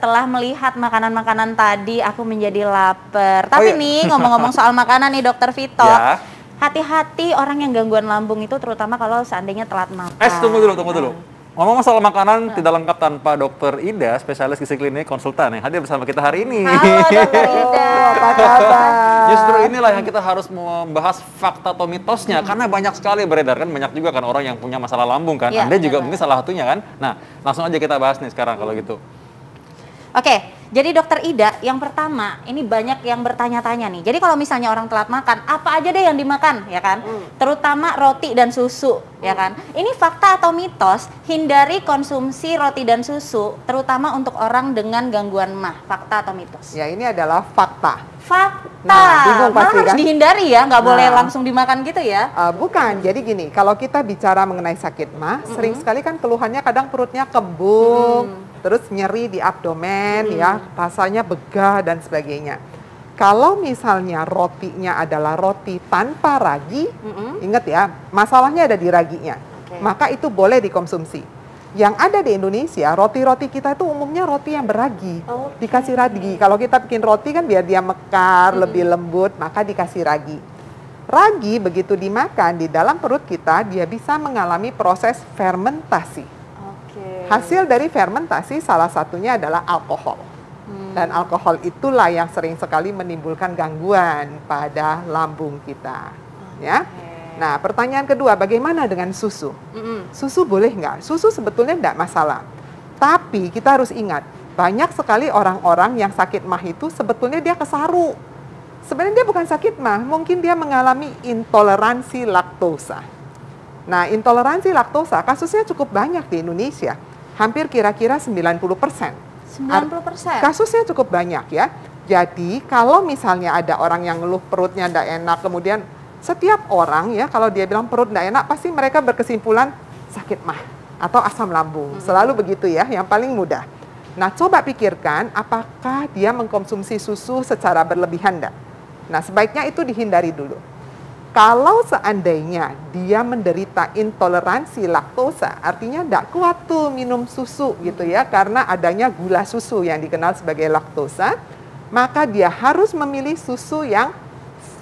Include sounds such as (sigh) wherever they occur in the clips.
setelah melihat makanan-makanan tadi aku menjadi lapar. Tapi iya. nih ngomong-ngomong soal makanan nih Dokter Vito. Ya. Hati-hati orang yang gangguan lambung itu terutama kalau seandainya telat makan. Eh, tunggu dulu, tunggu dulu. Ngomong soal makanan tidak lengkap tanpa Dokter Ida, spesialis gizi klinik konsultan yang hadir bersama kita hari ini. Halo Dokter Ida. Apa kabar? Justru inilah yang kita harus membahas fakta atau mitosnya karena banyak sekali beredar kan banyak juga kan orang yang punya masalah lambung kan. Iya, Anda juga benar. mungkin salah satunya kan. Nah, langsung aja kita bahas nih sekarang kalau gitu. Oke, jadi dokter Ida, yang pertama, ini banyak yang bertanya-tanya nih. Jadi kalau misalnya orang telat makan, apa aja deh yang dimakan, ya kan? Terutama roti dan susu, ya kan? Ini fakta atau mitos, hindari konsumsi roti dan susu, terutama untuk orang dengan gangguan mah. Fakta atau mitos? Ya ini adalah fakta. Fakta. Nah, bingung Malah pasti, harus kan? dihindari ya, nggak boleh Nah. langsung dimakan gitu ya. Uh, bukan, jadi gini, kalau kita bicara mengenai sakit mah, sering sekali kan keluhannya kadang perutnya kembung, terus nyeri di abdomen, ya, rasanya begah dan sebagainya. Kalau misalnya rotinya adalah roti tanpa ragi, Mm-mm. ingat ya, masalahnya ada di raginya, Oke. maka itu boleh dikonsumsi. Yang ada di Indonesia, roti-roti kita itu umumnya roti yang beragi, Oke. dikasih ragi. Kalau kita bikin roti kan biar dia mekar, lebih lembut, maka dikasih ragi. Ragi begitu dimakan di dalam perut kita, dia bisa mengalami proses fermentasi. Hasil dari fermentasi salah satunya adalah alkohol. Hmm. Dan alkohol itulah yang sering sekali menimbulkan gangguan pada lambung kita. Ya. Nah, pertanyaan kedua, bagaimana dengan susu? Susu boleh nggak? Susu sebetulnya nggak masalah. Tapi kita harus ingat, banyak sekali orang-orang yang sakit mah itu sebetulnya dia kesaru. Sebenarnya dia bukan sakit mah, mungkin dia mengalami intoleransi laktosa. Nah, intoleransi laktosa kasusnya cukup banyak di Indonesia. Hampir kira-kira 90 persen. 90%. Kasusnya cukup banyak ya. Jadi kalau misalnya ada orang yang ngeluh perutnya tidak enak, kemudian setiap orang ya kalau dia bilang perut tidak enak, pasti mereka berkesimpulan sakit mah atau asam lambung. Selalu begitu ya, yang paling mudah. Nah coba pikirkan apakah dia mengkonsumsi susu secara berlebihan enggak? Nah sebaiknya itu dihindari dulu. Kalau seandainya dia menderita intoleransi laktosa, artinya tidak kuat tuh minum susu gitu ya, karena adanya gula susu yang dikenal sebagai laktosa, maka dia harus memilih susu yang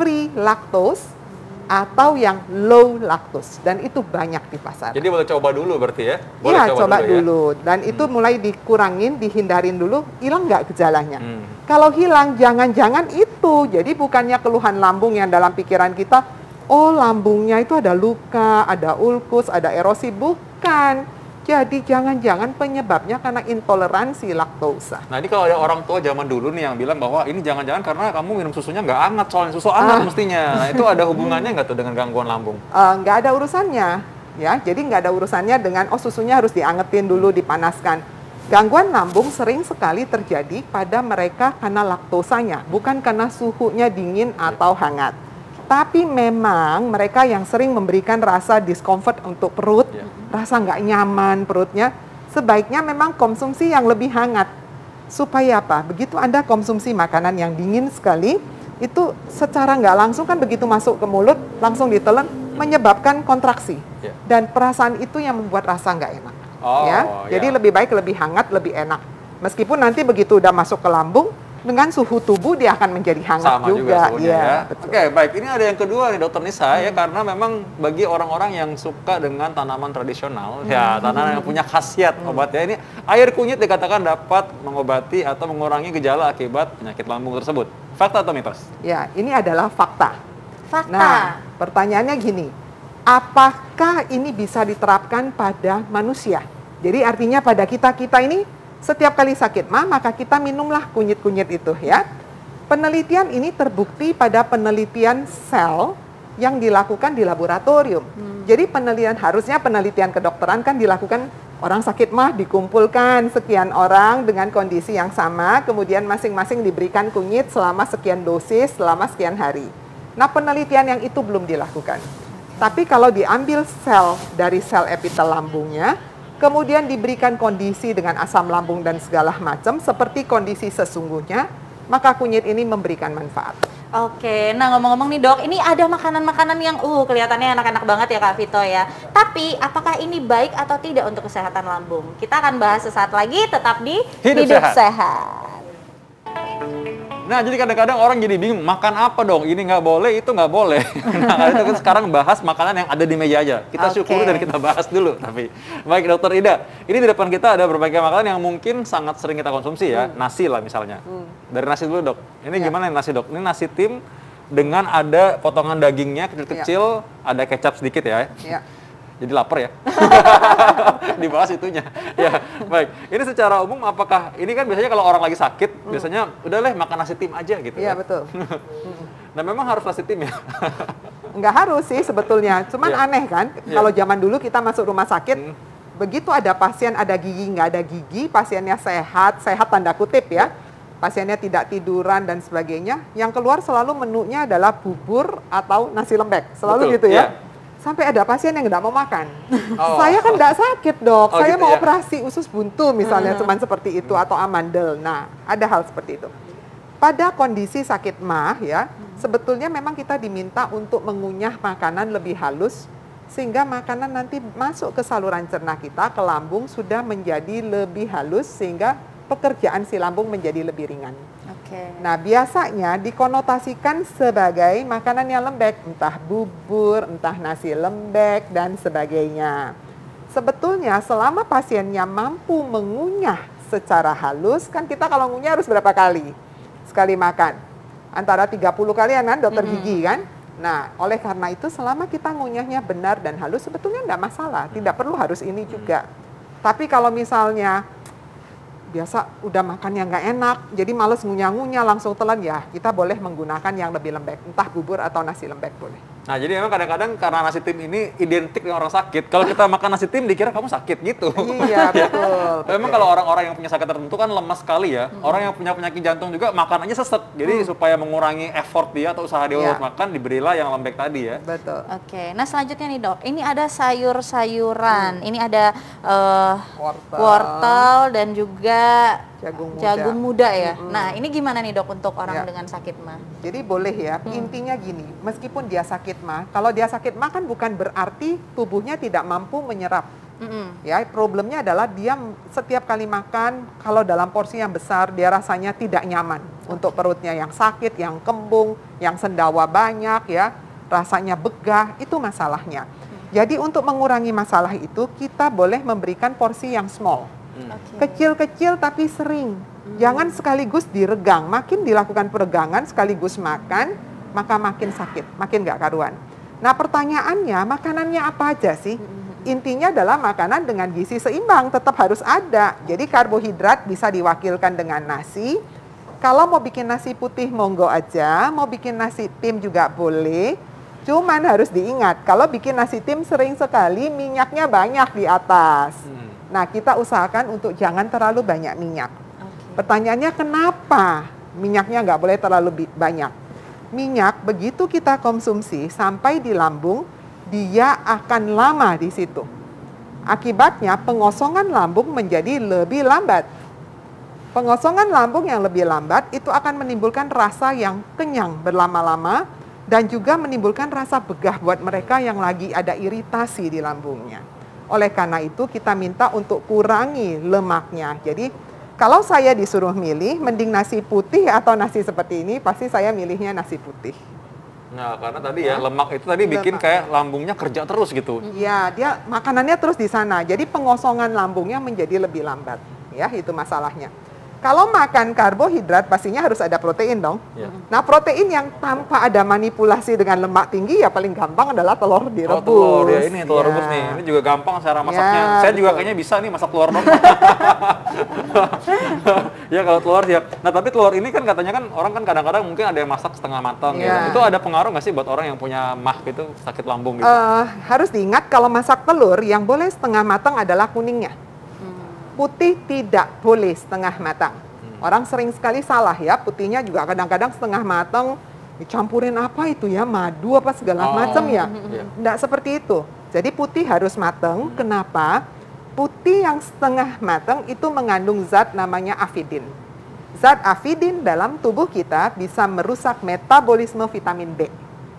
free lactose atau yang low lactose dan itu banyak di pasar. Jadi boleh coba dulu berarti ya? Boleh Iya, coba, ya? dulu. Dan itu mulai dikurangin, dihindarin dulu, hilang nggak gejalanya. Hmm. Kalau hilang, jangan-jangan itu. Jadi bukannya keluhan lambung yang dalam pikiran kita, oh lambungnya itu ada luka, ada ulkus, ada erosi. Bukan. Jadi jangan-jangan penyebabnya karena intoleransi laktosa. Nah ini kalau ada orang tua zaman dulu nih yang bilang bahwa ini jangan-jangan karena kamu minum susunya nggak hangat soalnya susu hangat Ah. mestinya. Nah itu ada hubungannya nggak tuh dengan gangguan lambung? Eh, nggak ada urusannya ya jadi nggak ada urusannya dengan oh susunya harus diangetin dulu dipanaskan gangguan lambung sering sekali terjadi pada mereka karena laktosanya bukan karena suhunya dingin atau hangat tapi memang mereka yang sering memberikan rasa discomfort untuk perut Ya. rasa nggak nyaman perutnya sebaiknya memang konsumsi yang lebih hangat supaya apa begitu anda konsumsi makanan yang dingin sekali itu secara nggak langsung kan begitu masuk ke mulut langsung ditelan menyebabkan kontraksi Ya. dan perasaan itu yang membuat rasa nggak enak Oh, ya jadi ya. lebih baik lebih hangat lebih enak meskipun nanti begitu udah masuk ke lambung dengan suhu tubuh dia akan menjadi hangat sama juga, suhunya Iya, ya. betul. Oke, baik. Ini ada yang kedua nih Dokter Nisa ya karena memang bagi orang-orang yang suka dengan tanaman tradisional, ya tanaman yang punya khasiat obat ya. Ini air kunyit dikatakan dapat mengobati atau mengurangi gejala akibat penyakit lambung tersebut. Fakta atau mitos? ya ini adalah fakta Fakta. Nah, pertanyaannya gini, apakah ini bisa diterapkan pada manusia? Jadi artinya pada kita-kita ini setiap kali sakit mah maka kita minumlah kunyit-kunyit itu ya. Penelitian ini terbukti pada penelitian sel yang dilakukan di laboratorium. Jadi penelitian harusnya penelitian kedokteran kan dilakukan orang sakit mah dikumpulkan sekian orang dengan kondisi yang sama, kemudian masing-masing diberikan kunyit selama sekian dosis selama sekian hari. Nah, penelitian yang itu belum dilakukan. Tapi kalau diambil sel dari sel epitel lambungnya, kemudian diberikan kondisi dengan asam lambung dan segala macam seperti kondisi sesungguhnya, maka kunyit ini memberikan manfaat. Oke, nah ngomong-ngomong nih dok, ini ada makanan-makanan yang uh kelihatannya enak-enak banget ya Kak Vito ya. Tapi apakah ini baik atau tidak untuk kesehatan lambung? Kita akan bahas sesaat lagi, tetap di Hidup Sehat. Sehat. Nah, jadi kadang-kadang orang jadi bingung, makan apa dong? Ini nggak boleh, itu nggak boleh. (laughs) nah, itu kita sekarang bahas makanan yang ada di meja aja. Kita Oke. syukuri dan kita bahas dulu. Tapi, baik Dokter Ida, ini di depan kita ada berbagai makanan yang mungkin sangat sering kita konsumsi ya. Nasi lah misalnya. Dari nasi dulu dok. Ini Ya. gimana nasi dok? Ini nasi tim dengan ada potongan dagingnya kecil-kecil, ada kecap sedikit ya. Ya. Jadi lapar ya. (laughs) Dibahas itunya. (laughs) ya, baik. Ini secara umum apakah ini kan biasanya kalau orang lagi sakit, biasanya udah leh makan nasi tim aja gitu Iya ya. betul. (laughs) Nah, memang harus nasi tim ya. Nggak harus sih sebetulnya, cuman Iya. aneh kan? Iya. Kalau zaman dulu kita masuk rumah sakit, Hmm. begitu ada pasien ada gigi nggak ada gigi, pasiennya sehat, sehat tanda kutip ya, pasiennya tidak tiduran dan sebagainya, yang keluar selalu menunya adalah bubur atau nasi lembek, selalu Betul, gitu ya. iya. Sampai ada pasien yang nggak mau makan. (laughs) Oh. Saya kan nggak sakit dok, Oh, saya gitu mau ya. operasi usus buntu misalnya, cuman seperti itu atau amandel. Nah, ada hal seperti itu. Pada kondisi sakit mah ya, sebetulnya memang kita diminta untuk mengunyah makanan lebih halus sehingga makanan nanti masuk ke saluran cerna kita, ke lambung sudah menjadi lebih halus sehingga pekerjaan si lambung menjadi lebih ringan. Oke. Nah, biasanya dikonotasikan sebagai makanan yang lembek, entah bubur, entah nasi lembek, dan sebagainya. Sebetulnya selama pasiennya mampu mengunyah secara halus, kan kita kalau ngunyah harus berapa kali? Sekali makan. Antara 30 kali kan dokter gigi kan? Nah, oleh karena itu selama kita ngunyahnya benar dan halus, sebetulnya enggak masalah. Tidak perlu harus ini juga. Tapi kalau misalnya biasa udah makan yang nggak enak, jadi males ngunyah-ngunyah langsung telan ya, kita boleh menggunakan yang lebih lembek, entah bubur atau nasi lembek boleh. Nah, jadi memang kadang-kadang karena nasi tim ini identik dengan orang sakit. Kalau kita makan nasi tim dikira kamu sakit gitu. iya (laughs) betul. Memang kalau orang-orang yang punya sakit tertentu kan lemas sekali ya. Orang yang punya penyakit jantung juga makan aja sesek. Jadi supaya mengurangi effort dia atau usaha dia Iya. untuk makan, diberilah yang lembek tadi ya. betul. Oke, nah selanjutnya nih dok, ini ada sayur-sayuran, ini ada eh, Wortel. wortel dan juga Jagung muda. jagung muda ya. Nah ini gimana nih dok untuk orang Ya. dengan sakit mah? Jadi boleh ya, intinya gini, meskipun dia sakit mah, kalau dia sakit mah kan bukan berarti tubuhnya tidak mampu menyerap. Mm-mm. Ya, problemnya adalah dia setiap kali makan kalau dalam porsi yang besar dia rasanya tidak nyaman untuk perutnya yang sakit, yang kembung, yang sendawa banyak ya, rasanya begah, itu masalahnya. Jadi untuk mengurangi masalah itu kita boleh memberikan porsi yang small. Oke. Kecil-kecil tapi sering. Jangan sekaligus diregang. Makin dilakukan peregangan sekaligus makan, maka makin sakit, makin nggak karuan. Nah pertanyaannya, makanannya apa aja sih? Intinya adalah makanan dengan gizi seimbang tetap harus ada. Jadi karbohidrat bisa diwakilkan dengan nasi. Kalau mau bikin nasi putih monggo aja, mau bikin nasi tim juga boleh. Cuman harus diingat, kalau bikin nasi tim sering sekali minyaknya banyak di atas. Hmm. Nah, kita usahakan untuk jangan terlalu banyak minyak. Oke. Pertanyaannya kenapa minyaknya nggak boleh terlalu banyak? Minyak begitu kita konsumsi sampai di lambung, dia akan lama di situ. Akibatnya pengosongan lambung menjadi lebih lambat. Pengosongan lambung yang lebih lambat itu akan menimbulkan rasa yang kenyang berlama-lama dan juga menimbulkan rasa begah buat mereka yang lagi ada iritasi di lambungnya. Oleh karena itu kita minta untuk kurangi lemaknya. Jadi kalau saya disuruh milih mending nasi putih atau nasi seperti ini, pasti saya milihnya nasi putih. Nah, karena tadi ya lemak itu tadi bikin Lemak. kayak lambungnya kerja terus gitu. Ya, dia makanannya terus di sana. Jadi pengosongan lambungnya menjadi lebih lambat. Ya, itu masalahnya. Kalau makan karbohidrat pastinya harus ada protein dong. Ya. Nah, protein yang tanpa ada manipulasi dengan lemak tinggi ya paling gampang adalah telur Oh, direbus. telur ya ini telur Ya. rebus nih. Ini juga gampang cara masaknya. Ya, Saya juga betul. kayaknya bisa nih masak telur dong. (laughs) ya kalau telur siap. Nah tapi telur ini kan katanya kan orang kan kadang-kadang mungkin ada yang masak setengah matang gitu. Ya. Itu ada pengaruh nggak sih buat orang yang punya mah gitu sakit lambung gitu? Eh, harus diingat kalau masak telur yang boleh setengah matang adalah kuningnya. Putih tidak boleh setengah matang. Orang sering sekali salah ya, putihnya juga kadang-kadang setengah matang dicampurin apa itu ya, madu apa segala Oh, macam ya. iya. Enggak seperti itu. Jadi putih harus matang. Kenapa? Putih yang setengah matang itu mengandung zat namanya avidin. zat afidin dalam tubuh kita bisa merusak metabolisme vitamin B.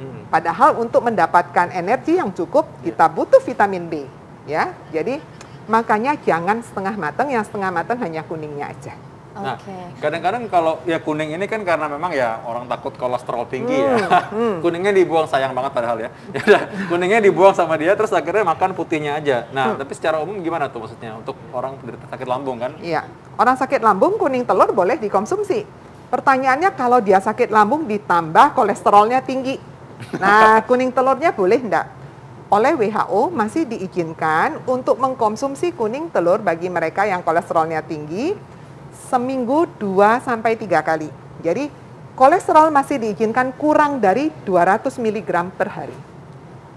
Hmm. Padahal untuk mendapatkan energi yang cukup kita butuh vitamin B, ya. Jadi makanya jangan setengah matang, yang setengah matang hanya kuningnya aja. Nah, Oke. kadang-kadang kalau ya kuning ini kan karena memang ya orang takut kolesterol tinggi ya. Hmm, (laughs) kuningnya dibuang sayang banget padahal ya. (laughs) Ya udah, kuningnya dibuang sama dia terus akhirnya makan putihnya aja. Nah, Hmm. tapi secara umum gimana tuh maksudnya untuk orang penderita sakit lambung kan? Iya, orang sakit lambung kuning telur boleh dikonsumsi. Pertanyaannya kalau dia sakit lambung ditambah kolesterolnya tinggi. Nah, (laughs) kuning telurnya boleh enggak? Oleh WHO masih diizinkan untuk mengkonsumsi kuning telur bagi mereka yang kolesterolnya tinggi seminggu 2 sampai 3 kali. Jadi kolesterol masih diizinkan kurang dari 200 mg per hari.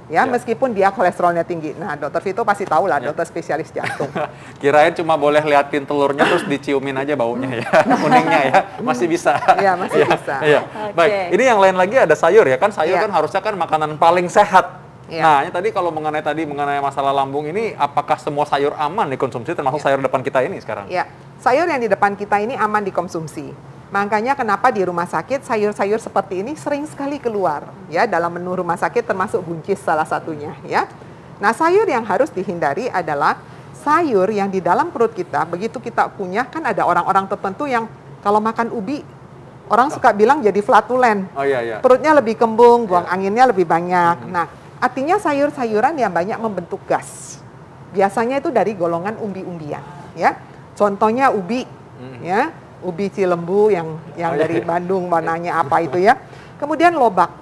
Ya, Ya. meskipun dia kolesterolnya tinggi. Nah, dokter Vito pasti tahu lah, Ya. dokter spesialis jantung. (laughs) Kirain cuma boleh liatin telurnya terus diciumin aja baunya ya. (laughs) Kuningnya ya. Masih bisa. Iya, masih bisa. Iya. Oke. Baik, ini yang lain lagi ada sayur ya kan? Sayur Iya. kan harusnya kan makanan paling sehat. Iya. Nah, ini tadi kalau mengenai tadi mengenai masalah lambung ini apakah semua sayur aman dikonsumsi termasuk Iya. sayur depan kita ini sekarang? Ya, sayur yang di depan kita ini aman dikonsumsi. Makanya kenapa di rumah sakit sayur-sayur seperti ini sering sekali keluar ya dalam menu rumah sakit termasuk buncis salah satunya ya. Nah, sayur yang harus dihindari adalah sayur yang di dalam perut kita begitu kita punya kan ada orang-orang tertentu yang kalau makan ubi orang suka bilang jadi flatulen. Oh iya iya. Perutnya lebih kembung, buang Ya. anginnya lebih banyak. Mhm. Nah, artinya sayur-sayuran yang banyak membentuk gas. Biasanya itu dari golongan umbi-umbian, ya. Contohnya ubi, Mhm. ya. Ubi cilembu yang yang Oh, dari iya. (laughs) Bandung warnanya apa itu ya. Kemudian lobak.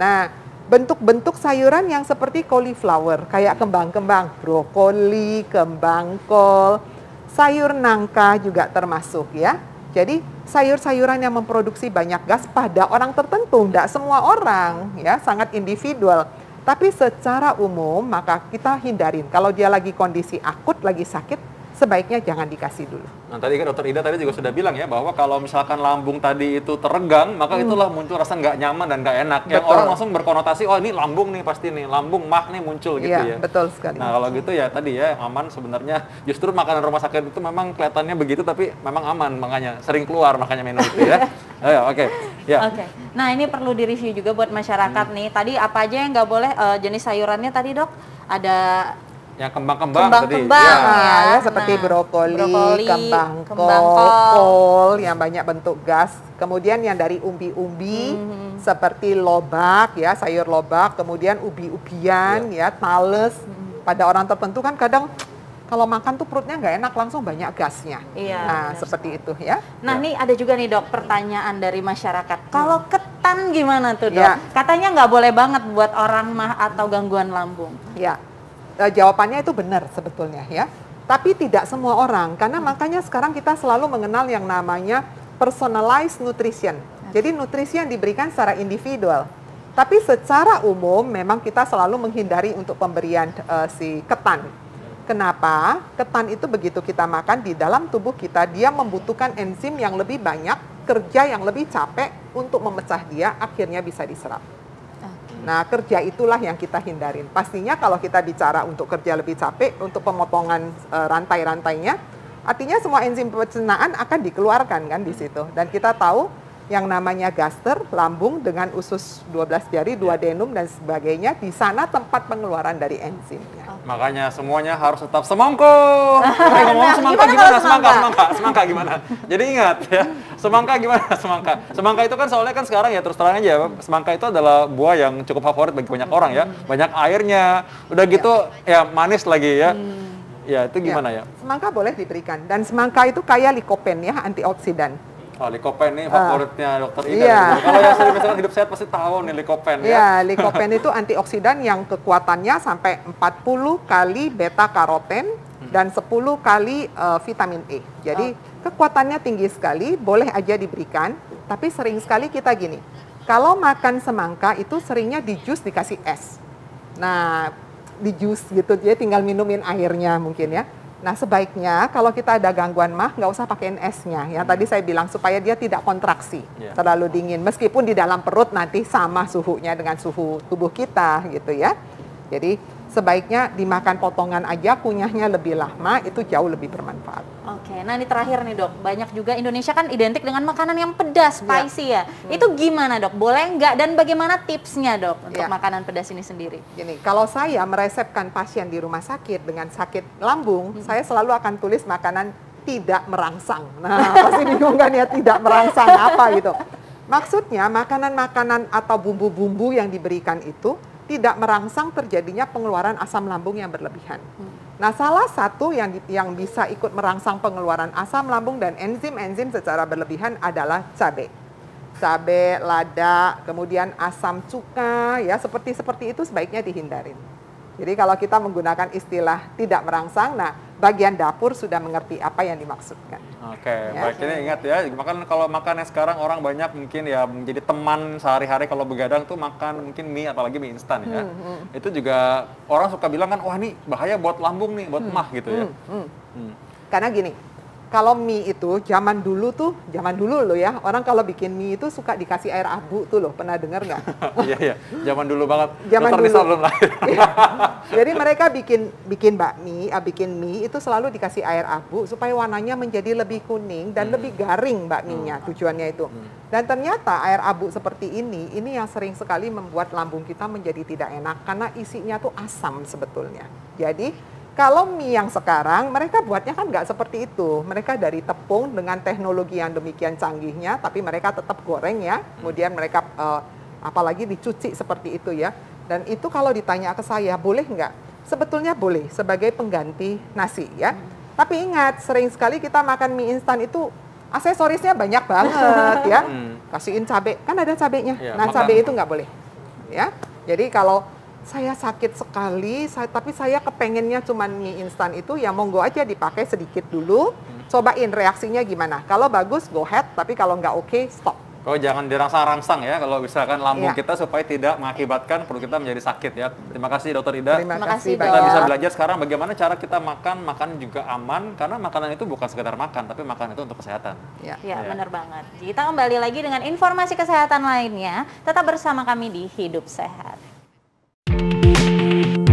Nah, bentuk-bentuk sayuran yang seperti cauliflower, kayak kembang-kembang, brokoli, kembang kol, sayur nangka juga termasuk ya. Jadi sayur-sayuran yang memproduksi banyak gas pada orang tertentu, tidak semua orang ya, sangat individual. Tapi secara umum maka kita hindarin. Kalau dia lagi kondisi akut, lagi sakit, sebaiknya jangan dikasih dulu. Nah, tadi kan dokter Ida tadi juga sudah bilang ya bahwa kalau misalkan lambung tadi itu teregang, maka itulah muncul rasa nggak nyaman dan nggak enak. Yang Hmm. Orang langsung berkonotasi, oh ini lambung nih pasti nih, lambung mah nih muncul gitu Iya, ya. betul sekali. Nah kalau gitu ya tadi ya aman sebenarnya justru makanan rumah sakit itu memang kelihatannya begitu tapi memang aman makanya sering keluar makanya minum itu ya. (laughs) Ayo oke. Ya. Oke. Nah, ini perlu direview juga buat masyarakat nih. Tadi apa aja yang nggak boleh eh, jenis sayurannya tadi, Dok? Ada Yang kembang-kembang tadi. Kembang-kembang. Ya. Nah, ya. ya, seperti Nah, brokoli, brokoli, kembang, kembang kol, kol. kol yang banyak bentuk gas. Kemudian yang dari umbi-umbi Mhm. seperti lobak ya, sayur lobak, kemudian ubi-ubian ya, tales. Pada orang tertentu kan kadang kalau makan tuh perutnya nggak enak langsung banyak gasnya. Iya, Nah, benar seperti itu ya. Nah, Ya. nih ada juga nih dok pertanyaan dari masyarakat. Kalau ketan gimana tuh dok? Ya. Katanya nggak boleh banget buat orang mah atau gangguan lambung. Ya, eh, jawabannya itu benar sebetulnya ya. Tapi tidak semua orang, karena makanya sekarang kita selalu mengenal yang namanya personalized nutrition. Jadi nutrisi yang diberikan secara individual. Tapi secara umum memang kita selalu menghindari untuk pemberian eh, si ketan. Kenapa? Ketan itu begitu kita makan di dalam tubuh kita, dia membutuhkan enzim yang lebih banyak, kerja yang lebih capek untuk memecah dia, akhirnya bisa diserap. Nah, kerja itulah yang kita hindarin. Pastinya kalau kita bicara untuk kerja lebih capek, untuk pemotongan eh, rantai-rantainya, artinya semua enzim pencernaan akan dikeluarkan kan di situ. Dan kita tahu yang namanya gaster, lambung dengan usus 12 jari, dua denum dan sebagainya, di sana tempat pengeluaran dari enzimnya. Makanya semuanya harus tetap semangka. (laughs) Tapi ngomong Nah, semangka gimana gimana? kalau Semangka, semangka? semangka, semangka gimana? Jadi ingat ya, semangka gimana? (laughs) Semangka. Semangka itu kan soalnya kan sekarang ya terus terang aja, semangka itu adalah buah yang cukup favorit bagi banyak orang ya. Banyak airnya, udah gitu ya manis lagi ya. Ya itu gimana ya? Semangka boleh diberikan. Dan semangka itu kaya likopen ya, antioksidan. Oh, likopen nih favoritnya dokter Ida. iya. Kalau yang sering misalkan hidup sehat pasti tahu nih likopen ya. Ya, likopen itu antioksidan yang kekuatannya sampai 40 kali beta karoten dan 10 kali eh, vitamin E. Jadi kekuatannya tinggi sekali, boleh aja diberikan, tapi sering sekali kita gini. Kalau makan semangka itu seringnya di jus dikasih es. Nah, di jus gitu dia tinggal minumin airnya mungkin ya. Nah sebaiknya kalau kita ada gangguan mah nggak usah pakein esnya. Ya tadi saya bilang supaya dia tidak kontraksi Ya. terlalu dingin. Meskipun di dalam perut nanti sama suhunya dengan suhu tubuh kita gitu ya. Jadi sebaiknya dimakan potongan aja, kunyahnya lebih lama, itu jauh lebih bermanfaat. Oke, nah ini terakhir nih dok, banyak juga Indonesia kan identik dengan makanan yang pedas, spicy ya. Itu gimana dok? Boleh nggak? Dan bagaimana tipsnya dok untuk Ya. makanan pedas ini sendiri? Gini, kalau saya meresepkan pasien di rumah sakit dengan sakit lambung, saya selalu akan tulis makanan tidak merangsang. Nah, pasti bingung kan ya tidak merangsang apa gitu. Maksudnya makanan-makanan atau bumbu-bumbu yang diberikan itu tidak merangsang terjadinya pengeluaran asam lambung yang berlebihan. Nah, salah satu yang yang bisa ikut merangsang pengeluaran asam lambung dan enzim-enzim secara berlebihan adalah cabai. Cabai, lada, kemudian asam cuka, ya seperti seperti itu sebaiknya dihindarin. Jadi kalau kita menggunakan istilah tidak merangsang, nah bagian dapur sudah mengerti apa yang dimaksudkan. Oke, Ya. baik ini ingat ya, makan kalau makannya sekarang orang banyak mungkin ya menjadi teman sehari-hari kalau begadang tuh makan mungkin mie apalagi mie instan ya. Hmm, Itu juga orang suka bilang kan, wah ini bahaya buat lambung nih, buat mah gitu ya. Hmm. Hmm. Karena gini, kalau mie itu zaman dulu tuh, zaman dulu loh ya, orang kalau bikin mie itu suka dikasih air abu tuh loh, pernah dengar nggak? (laughs) Iya iya, zaman dulu banget. Zaman Dokter dulu. belum lahir. (laughs) Iya. Jadi mereka bikin bikin bakmi, ah, bikin mie itu selalu dikasih air abu supaya warnanya menjadi lebih kuning dan lebih garing bakminya tujuannya itu. Dan ternyata air abu seperti ini, ini yang sering sekali membuat lambung kita menjadi tidak enak karena isinya tuh asam sebetulnya. Jadi kalau mie yang sekarang mereka buatnya kan nggak seperti itu. Mereka dari tepung dengan teknologi yang demikian canggihnya, tapi mereka tetap goreng ya. Kemudian mereka eh, apalagi dicuci seperti itu ya. Dan itu kalau ditanya ke saya, boleh nggak? Sebetulnya boleh sebagai pengganti nasi ya. Tapi ingat, sering sekali kita makan mie instan itu aksesorisnya banyak banget (laughs) ya. Hmm. Kasihin cabai, kan ada cabainya. Iya, nah makan. cabai itu nggak boleh. Ya, jadi kalau saya sakit sekali, saya, tapi saya kepengennya cuma mie instan itu, ya monggo aja dipakai sedikit dulu. Cobain reaksinya gimana. Kalau bagus, go ahead. Tapi kalau nggak oke, stop. Oh jangan dirangsang-rangsang ya kalau misalkan lambung Iya. kita supaya tidak mengakibatkan perut kita menjadi sakit ya. Terima kasih Dokter Ida. Terima Terima kasih kita Dok. bisa belajar sekarang bagaimana cara kita makan, makan juga aman karena makanan itu bukan sekedar makan tapi makan itu untuk kesehatan. Ya. Ya, Iya. benar banget. Kita kembali lagi dengan informasi kesehatan lainnya. Tetap bersama kami di Hidup Sehat. Thank you.